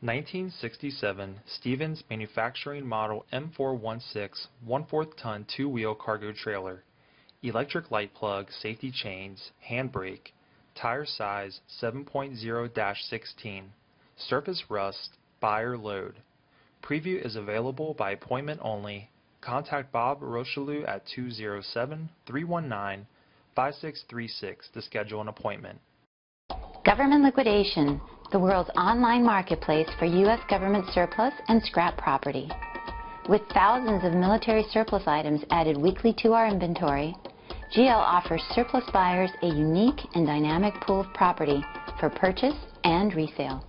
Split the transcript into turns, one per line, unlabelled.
1967 Stevens Manufacturing Model M416 1/4 ton two-wheel cargo trailer. Electric light plug, safety chains, handbrake. Tire size 7.0-16. Surface rust, buyer load. Preview is available by appointment only. Contact Bob Rochelieu at 207-319-5636 to schedule an appointment.
Government Liquidation, the world's online marketplace for U.S. government surplus and scrap property. With thousands of military surplus items added weekly to our inventory, GL offers surplus buyers a unique and dynamic pool of property for purchase and resale.